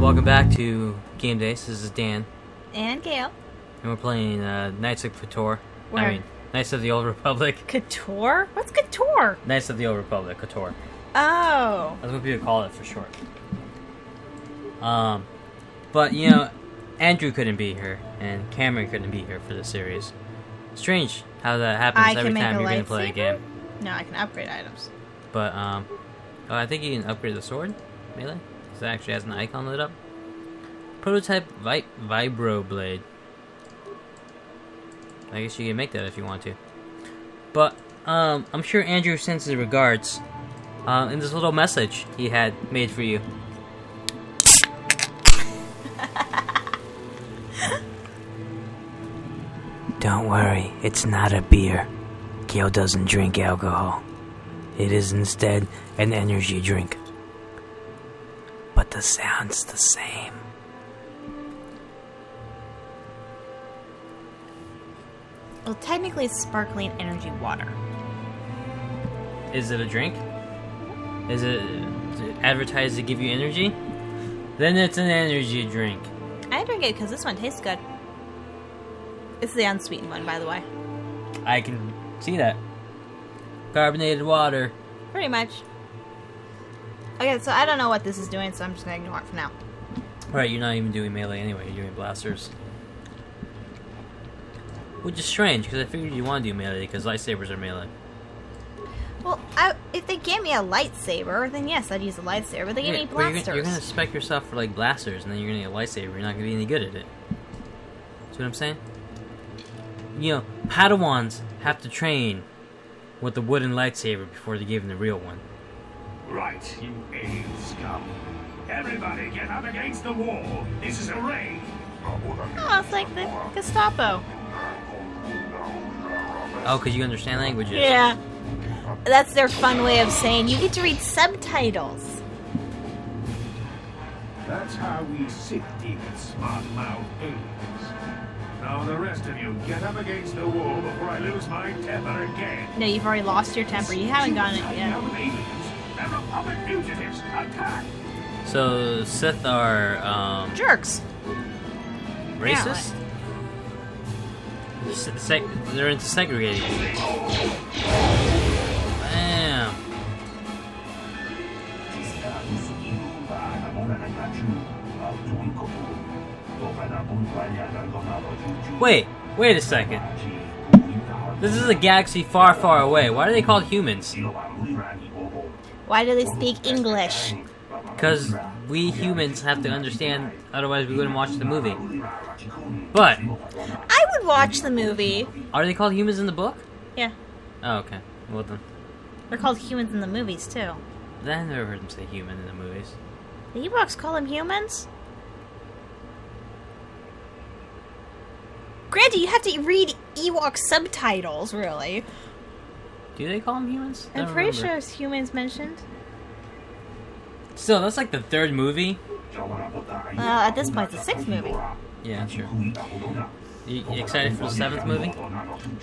welcome back to Game Daze. This is Dan, And Gayle. and we're playing uh, Knights of KOTOR. Where? I mean, Knights of the Old Republic. KOTOR? What's KOTOR? Knights of the Old Republic, KOTOR. Oh. That's what people call it for short. Um, but you know, Andrew couldn't be here, and Cameron couldn't be here for the series. Strange how that happens I every time you're gonna play a game. No, I can upgrade items. But um, oh, I think you can upgrade the sword, melee. It actually has an icon lit up. Prototype vi- vibro blade. I guess you can make that if you want to. But um, I'm sure Andrew sends his regards. Uh, in this little message he had made for you. Don't worry, it's not a beer. Gayle doesn't drink alcohol. It is instead an energy drink. But the sound's the same. Well, technically, it's sparkling energy water. Is it a drink? Is it advertised to give you energy? Then it's an energy drink. I drink it because this one tastes good. It's the unsweetened one, by the way. I can see that. Carbonated water. Pretty much. Okay, so I don't know what this is doing, so I'm just gonna ignore it for now. Right, you're not even doing melee anyway, you're doing blasters. Which is strange, because I figured you want to do melee, because lightsabers are melee. Well, I, if they gave me a lightsaber, then yes, I'd use a lightsaber. But they gave Yeah, me blasters. you're gonna spec yourself for like blasters, and then you're gonna get a lightsaber. You're not gonna be any good at it. See what I'm saying? You know, Padawans have to train with the wooden lightsaber before they give them the real one. Right, you alien scum. Everybody get up against the wall. This is a raid. Oh, it's like the Gestapo. Oh, because you understand languages. Yeah. That's their fun way of saying you get to read subtitles. That's how we sift these smart mouth aliens. Now the rest of you get up against the wall before I lose my temper again. No, you've already lost your temper. You haven't gotten it Hanging out yet. So Sith are um, Jerks. racist. Se- they're into segregating. Bam. Wait, wait a second. This is a galaxy far, far away. Why are they called humans? Why do they speak English? Because we humans have to understand, otherwise we wouldn't watch the movie. But I would watch the movie. are they called humans in the book? Yeah. Oh, okay. Well then, They're called humans in the movies, too. I never heard them say human in the movies. The Ewoks call them humans? Granted, you have to read Ewok subtitles, really. Do they call them humans? I'm pretty remember. sure it's humans mentioned. Still, that's like the third movie. Well, at this point, it's the sixth movie. Yeah, sure. You, you excited for the seventh movie?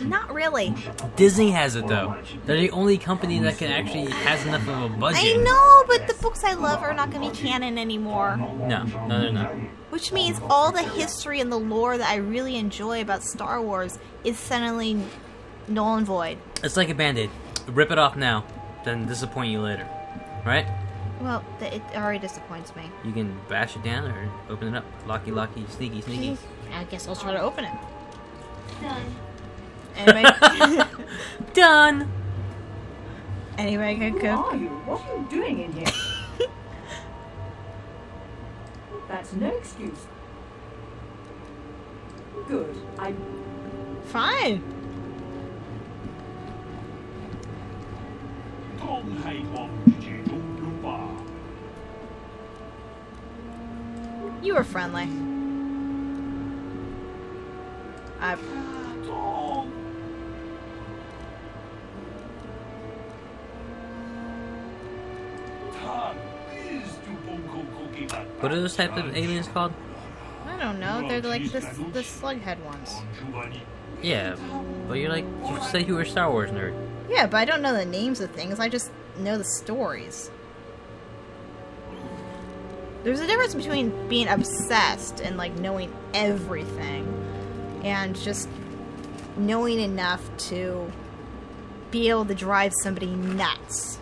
Not really. Disney has it though. They're the only company that can actually has enough of a budget. I know, but the books I love are not going to be canon anymore. No, no, they're not. Which means all the history and the lore that I really enjoy about Star Wars is suddenly null and void. It's like a band-aid. Rip it off now, then disappoint you later. Right? Well, th- it already disappoints me. You can bash it down or open it up. Locky, locky, sneaky, sneaky. I guess I'll try to open it. Done. Anyway, Done. anyway, I could Who are you? What are you doing in here? That's no excuse. Good. I'm Fine. You were friendly. I. What are those type of aliens called? I don't know. They're like the the slughead ones. Yeah, but you're like you said you were a Star Wars nerd. Yeah, but I don't know the names of things. I just know the stories. there's a difference between being obsessed and like knowing everything and just knowing enough to be able to drive somebody nuts.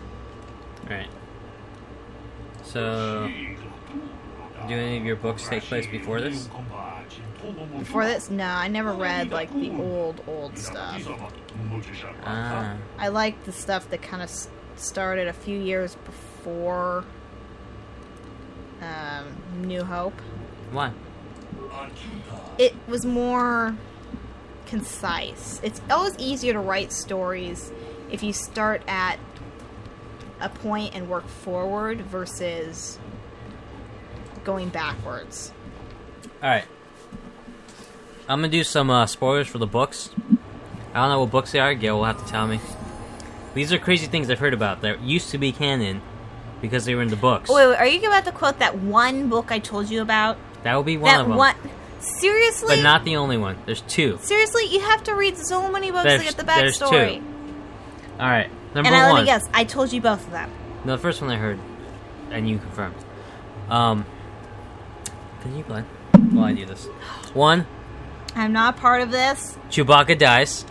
Right. So, do any of your books take place before this? Before this, no, I never read like the old old stuff. Ah, I like the stuff that kind of started a few years before um, New Hope. why? It was more concise. It's always easier to write stories if you start at a point and work forward versus going backwards. All right. I'm gonna do some uh, spoilers for the books. I don't know what books they are. Gayle will have to tell me. These are crazy things I've heard about that used to be canon because they were in the books. Wait, wait, are you about to quote that one book I told you about? that would be one that of them, one. Seriously? but not the only one. There's two. Seriously, you have to read so many books There's- to get the there's backstory. two. All right, number And I, let one. me guess, I told you both of them. No, the first one I heard, and you confirmed. Um, can you play? While I do this. One, I'm not part of this. Chewbacca dies.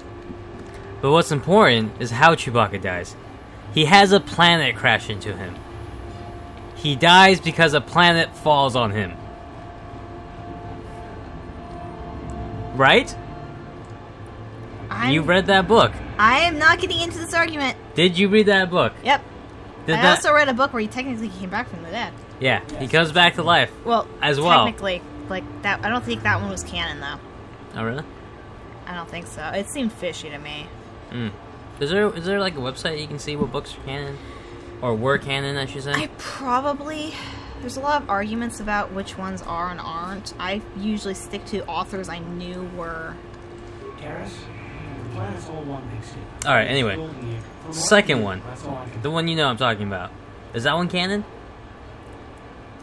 But what's important is how Chewbacca dies. He has a planet crash into him. He dies because a planet falls on him. Right? I'm, You read that book. I am not getting into this argument. Did you read that book? Yep. Did I that? also read a book where he technically came back from the dead. yeah, he comes back to life. Well, As well. Technically, like that. I don't think that one was canon though. Oh really? I don't think so. It seemed fishy to me. Mm. Is there is there like a website you can see what books are canon, or were canon? I should say. I probably. There's a lot of arguments about which ones are and aren't. I usually stick to authors I knew were. Taris, the planet's all one big city. All right. Anyway, second one. That's all I can the one you know I'm talking about. Is that one canon?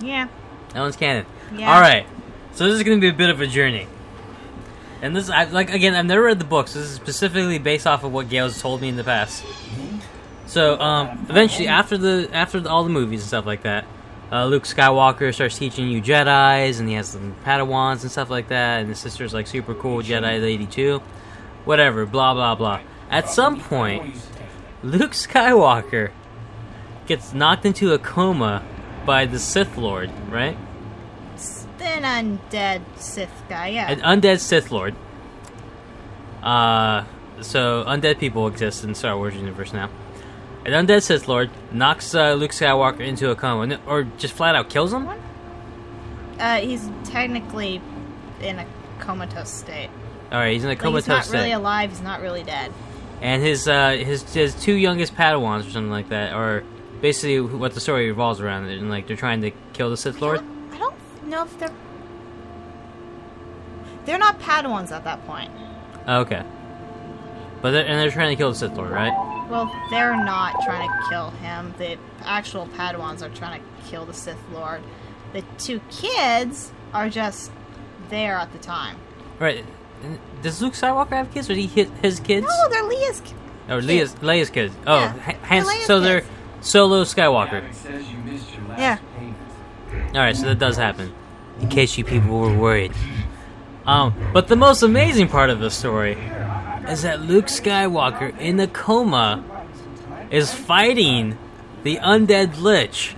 Yeah. That one's canon. Yeah. All right. So this is going to be a bit of a journey. And this, I, like again, I've never read the books. This is specifically based off of what Gayle's told me in the past. So, um, eventually, after the after the, all the movies and stuff like that, uh, Luke Skywalker starts teaching you Jedi's, and he has some Padawans and stuff like that. And his sister's like super cool Jedi lady too. Whatever, blah blah blah. At some point, Luke Skywalker gets knocked into a coma by the Sith Lord, right? An undead Sith guy. Yeah. An undead Sith Lord. Uh, so undead people exist in Star Wars universe now. An undead Sith Lord knocks uh, Luke Skywalker into a coma, or just flat out kills him. Uh, he's technically in a comatose state. All right, he's in a Like, comatose he's not state, really alive. He's not really dead. and his uh, his his two youngest Padawans or something like that, or basically what the story revolves around, and like they're trying to kill the Sith Lord. I don't know if they're. They're not Padawans at that point. Oh, okay, but they're, and they're trying to kill the Sith Lord, right? Well, they're not trying to kill him. The actual Padawans are trying to kill the Sith Lord. The two kids are just there at the time. Right. Does Luke Skywalker have kids, or he hit his kids? No, they're Leia's. ki- oh, Or Leia's, Leia's kids. Oh, Yeah, Ha- they're Han- Leia's so they're kids. Solo Skywalker. Gavin says you missed your last Yeah. All right, so that does happen. In case you people were worried. Um, but the most amazing part of the story is that Luke Skywalker in a coma is fighting the undead Lich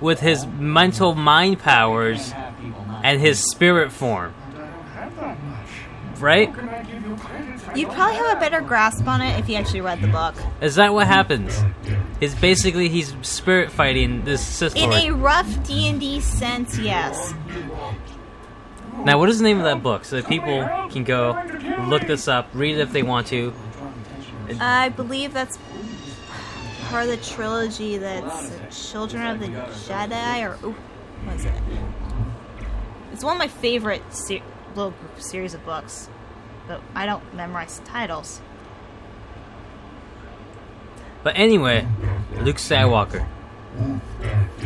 with his mental mind powers have people not and his spirit form. Right? You'd probably have a better grasp on it if you actually read the book. Is that what happens? Is basically he's spirit fighting this Sith In a rough D and D sense, yes. Now, what is the name of that book so that people can go look this up, read it if they want to? I believe that's part of the trilogy that's Children of the Jedi, or ooh, what is it? It's one of my favorite se- little series of books, but I don't memorize titles. But anyway, Luke Skywalker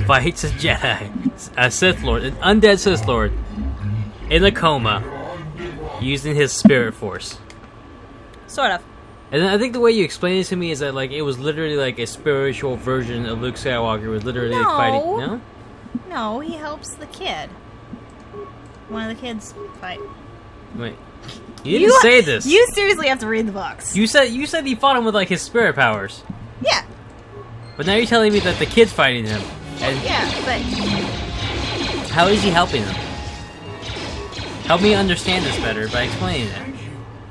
fights a Jedi, a Sith Lord, an undead Sith Lord, in a coma, using his spirit force. Sort of. And I think the way you explained it to me is that like it was literally like a spiritual version of Luke Skywalker was literally No. fighting. No, No, he helps the kid. One of the kids fight. Wait, you didn't say this. You seriously have to read the books. You said you said he fought him with like his spirit powers, yeah, but now you're telling me that the kid's fighting him. And yeah, but how is he helping him? Help me understand this better by explaining it.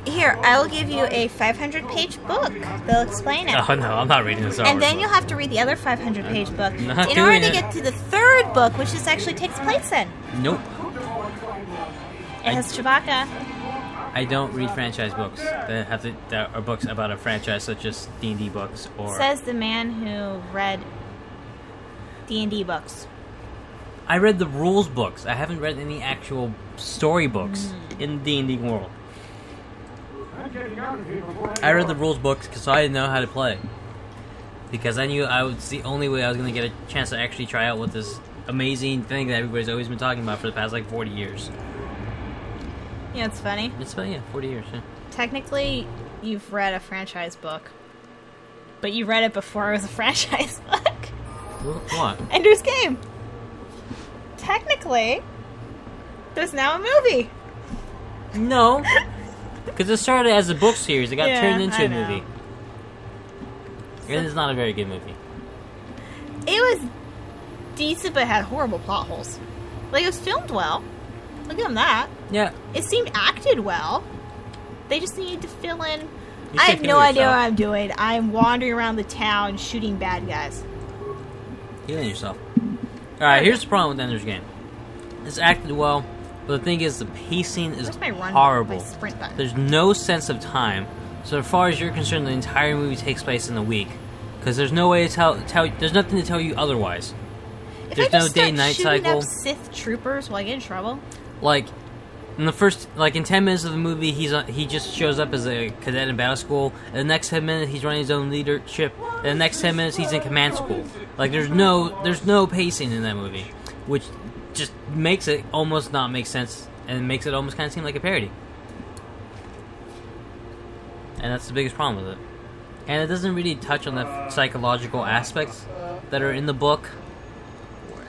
here I will give you a 500-page book. They'll explain it. Oh no, I'm not reading this. And then you'll have to read the other 500-page book Not in order doing to it. get to the third book, which this actually takes place in. Nope. It has Chewbacca. I don't read franchise books that have to, that are books about a franchise, such as D and D books or. Says the man who read D&D books. I read the rules books. I haven't read any actual story books Hmm. in D and D world. I'm getting out of here before I read the rules books because I didn't know how to play. Because I knew I was the only way I was going to get a chance to actually try out what this amazing thing that everybody's always been talking about for the past like 40 years. Yeah, it's funny. It's been, yeah, 40 years. Yeah. Technically, you've read a franchise book, but you read it before it was a franchise book. What? Ender's Game. Technically, there's now a movie. No. Because it started as a book series, it got Yeah, turned into I a know. movie. And it's not a very good movie. It was decent, but had horrible plot holes. Like it was filmed well. Look at that. Yeah. It seemed acted well. They just needed to fill in. You I have no idea what. I'm doing. I'm wandering around the town shooting bad guys. Healing yourself. Alright, here's the problem with Ender's Game. It's acted well, but the thing is, the pacing is horrible. My sprint button. There's no sense of time. So as far as you're concerned, the entire movie takes place in a week. Because there's no way to tell, tell. There's nothing to tell you otherwise. If there's no day-night shooting cycle. up Sith troopers, will I get in trouble? Like, in the first, like in ten minutes of the movie, he's on, he just shows up as a cadet in battle school. And the next ten minutes, he's running his own leadership. And the next ten minutes, he's in command school. Like, there's no, there's no pacing in that movie, which just makes it almost not make sense, and makes it almost kind of seem like a parody. And that's the biggest problem with it. And it doesn't really touch on the psychological aspects that are in the book,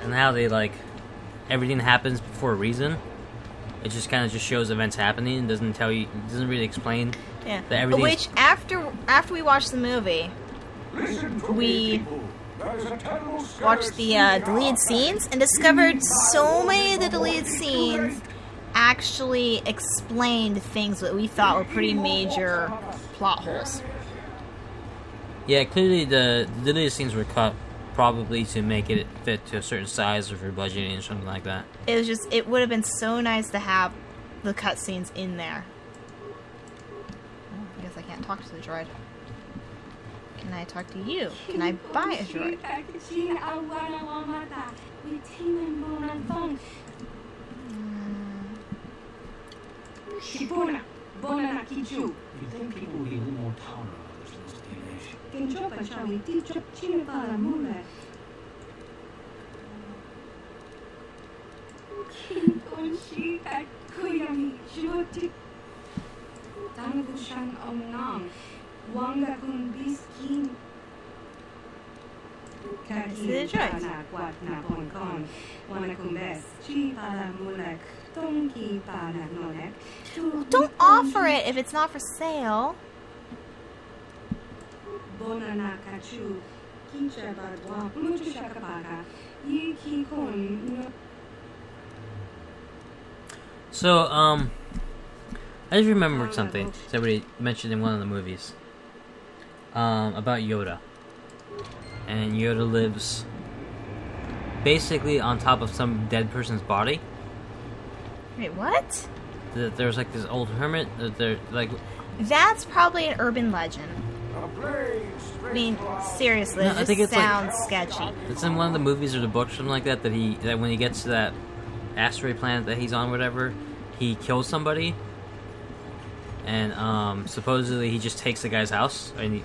and how they like everything happens for a reason. It just kind of just shows events happening and doesn't tell you, it doesn't really explain. Yeah. That everything's- Which after after we watched the movie, to We me, people. There is a terrible sky watched the uh, deleted scenes and discovered so many of the deleted scenes actually explained things that we thought were pretty major plot holes. Yeah, clearly the the deleted scenes were cut probably to make it fit to a certain size or for budgeting or something like that. It was just it would have been so nice to have the cutscenes in there. Oh, I guess I can't talk to the droid. Can I talk to you? Can I buy a droid? Shibona, bona na. You'd think people would be a little more tolerant of this little day and age. Kinchopa shawi ticho chine para mule. Kinton shi at kuyami omnam. Wanga kun biskin. This is. Wat na ponkon. Wana. Chi para mulek. Tonki para nolek. Don't offer it if it's not for sale. Bona na kachu. Kincha badwa. Mutu shakapaka. Yiki kon. So, um, I just remembered something somebody mentioned in one of the movies um, about Yoda. And Yoda lives basically on top of some dead person's body. Wait, what? Th- There's like this old hermit. that They're like, That's probably an urban legend. I mean, seriously, No, I think it's like- sounds sketchy. it's in one of the movies or the book, something like that. That he that when he gets to that asteroid planet that he's on, whatever, he kills somebody, and um, supposedly he just takes the guy's house and he,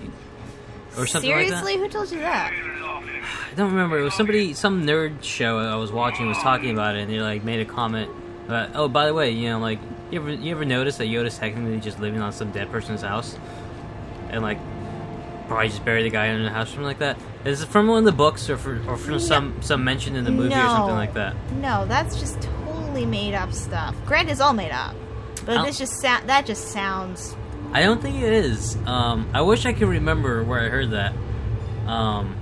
or something like that. Seriously, who told you that? I don't remember. It was somebody, some nerd show I was watching was talking about it, and they like made a comment about, oh, by the way, you know, like you ever you ever notice that Yoda's technically just living on some dead person's house, and like probably just bury the guy under the house, something like that. Is it from one of the books, or, for, or from No. some some mention in the movie, or something like that? No, that's just totally made up stuff. Granted, it's all made up, but Oh. this just sa- that just sounds. I don't think it is. Um, I wish I could remember where I heard that. Um,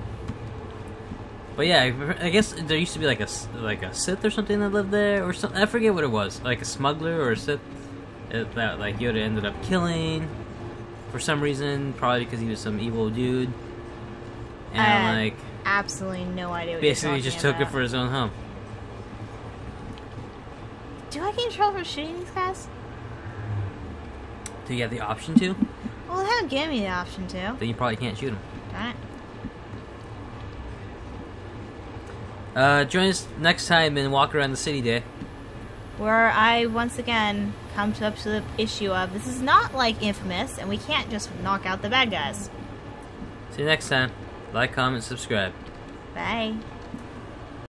but yeah, I- I guess there used to be like a like a Sith or something that lived there, or something. I forget what it was, like a smuggler or a Sith that like Yoda ended up killing for some reason, probably because he was some evil dude, and like Absolutely no idea. What basically just took it for his own home. Do I get in trouble for shooting these guys? Do you have the option to? Well, they don't give me the option to. Then you probably can't shoot him. Darn it. Uh, join us next time in Walk Around the City Day. Where I once again come to up to the issue of this is not like Infamous, and we can't just knock out the bad guys. See you next time. Like, comment, subscribe. Bye.